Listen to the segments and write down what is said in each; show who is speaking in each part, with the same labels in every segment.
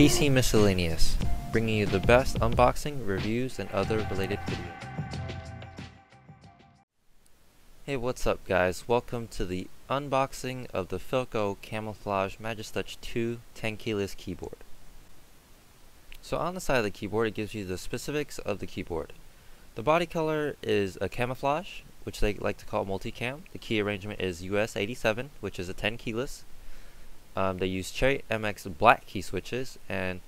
Speaker 1: PC Miscellaneous, bringing you the best unboxing, reviews, and other related videos. Hey, what's up guys? Welcome to the unboxing of the Filco Camouflage Majestouch 2 tenkeyless keyboard. So on the side of the keyboard it gives you the specifics of the keyboard. The body color is a camouflage, which they like to call multicam. The key arrangement is US 87, which is a tenkeyless. Um, they use Cherry MX black key switches and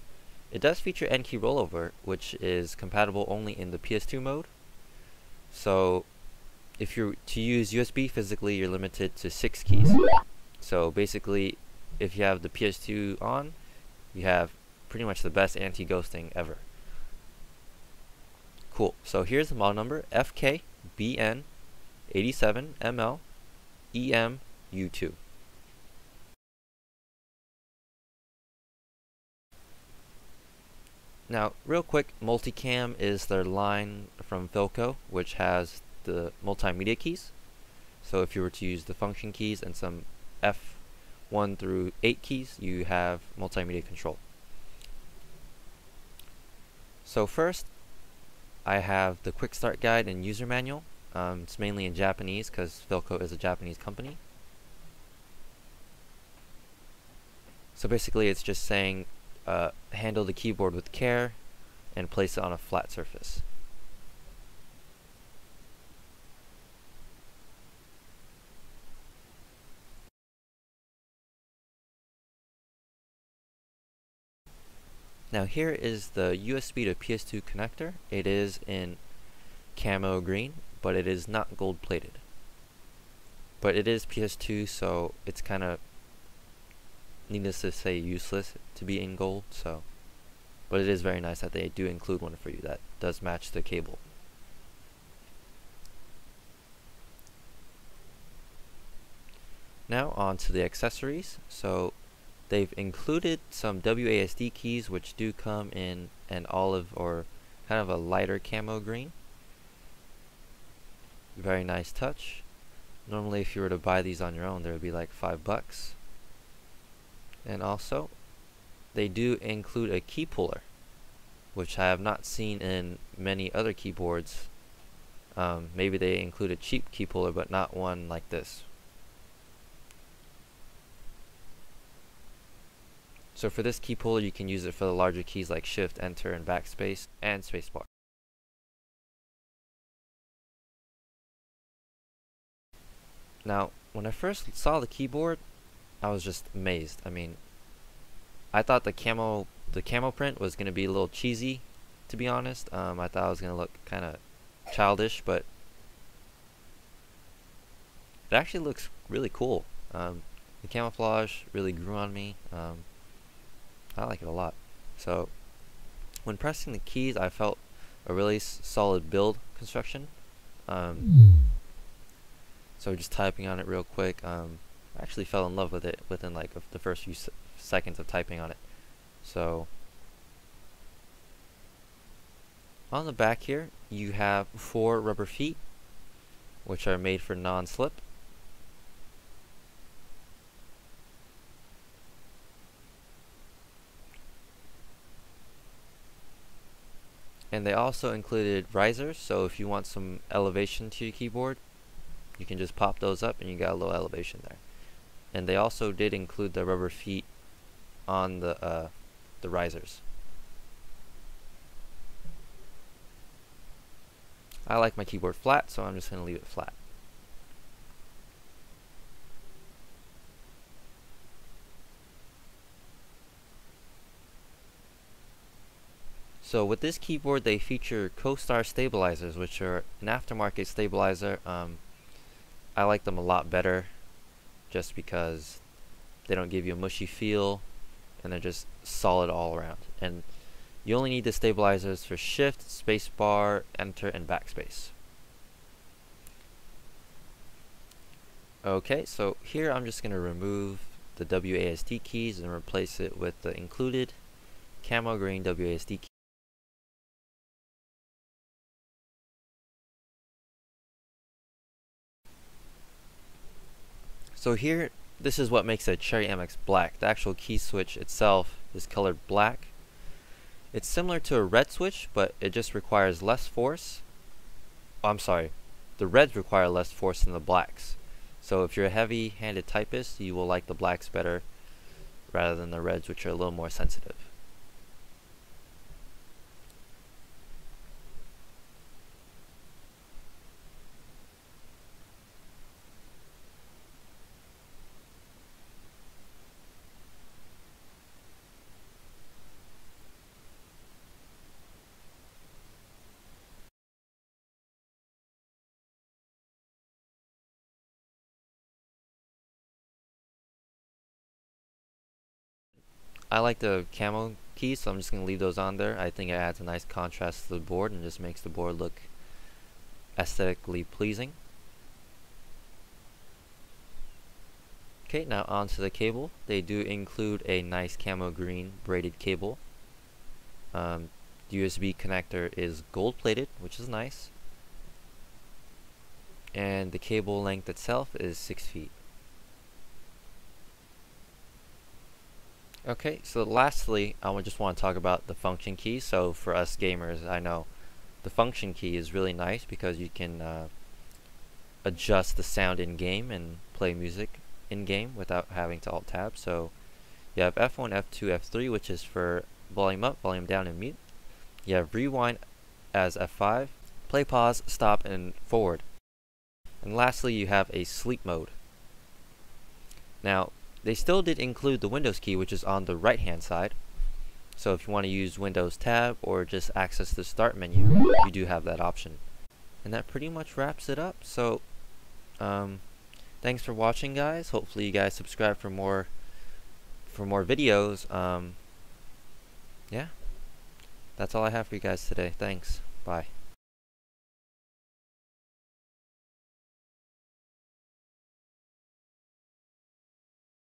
Speaker 1: it does feature N key rollover which is compatible only in the PS2 mode. So if you're to use USB physically you're limited to 6 keys. So basically if you have the PS2 on you have pretty much the best anti-ghosting ever. Cool, so here's the model number FKBN87MLEMU2. Now, real quick, Multicam is their line from Filco, which has the multimedia keys. So if you were to use the function keys and some F1 through 8 keys, you have multimedia control. So first, I have the quick start guide and user manual. Um, it's mainly in Japanese because Filco is a Japanese company. So basically it's just saying uh, handle the keyboard with care and place it on a flat surface. Now here is the USB to PS2 connector. It is in camo green, but it is not gold plated. But it is PS2, so it's kind of needless to say useless to be in gold so. But it is very nice that they do include one for you that does match the cable. Now on to the accessories. So they've included some WASD keys which do come in an olive or kind of a lighter camo green. Very nice touch. Normally if you were to buy these on your own there would be like five bucks and also they do include a key puller which I have not seen in many other keyboards. Um, maybe they include a cheap key puller but not one like this. So for this key puller you can use it for the larger keys like shift enter and backspace and spacebar. Now when I first saw the keyboard I was just amazed. I mean, I thought the camo the camo print was gonna be a little cheesy, to be honest. Um, I thought it was gonna look kind of childish, but it actually looks really cool. Um, the camouflage really grew on me. Um, I like it a lot. So when pressing the keys, I felt a really solid build construction. Um, so just typing on it real quick. I actually fell in love with it within like the first few seconds of typing on it. So on the back here you have four rubber feet which are made for non-slip. And they also included risers, so if you want some elevation to your keyboard, you can just pop those up and you got a little elevation there and they also did include the rubber feet on the uh, the risers. I like my keyboard flat, so I'm just going to leave it flat. So with this keyboard, they feature CoStar stabilizers, which are an aftermarket stabilizer. Um, I like them a lot better just because they don't give you a mushy feel and they're just solid all around. And you only need the stabilizers for shift, spacebar, enter, and backspace. Okay, so here I'm just going to remove the WASD keys and replace it with the included camo green WASD So here, this is what makes a Cherry MX black. The actual key switch itself is colored black. It's similar to a red switch, but it just requires less force. Oh, I'm sorry, the reds require less force than the blacks. So if you're a heavy-handed typist, you will like the blacks better rather than the reds, which are a little more sensitive. I like the camo keys, so I'm just going to leave those on there. I think it adds a nice contrast to the board and just makes the board look aesthetically pleasing. Okay, now onto the cable. They do include a nice camo green braided cable. Um, the USB connector is gold plated, which is nice. And the cable length itself is 6 feet. Okay, so lastly, I just want to talk about the function key. So for us gamers, I know the function key is really nice because you can uh, adjust the sound in game and play music in game without having to alt tab. So you have F1, F2, F3, which is for volume up, volume down, and mute. You have rewind as F5, play, pause, stop, and forward. And lastly, you have a sleep mode. Now, they still did include the Windows key, which is on the right hand side. So if you want to use Windows tab or just access the start menu, you do have that option. And that pretty much wraps it up. So, um, thanks for watching, guys. Hopefully, you guys subscribe for more for more videos. Um, yeah, that's all I have for you guys today. Thanks. Bye.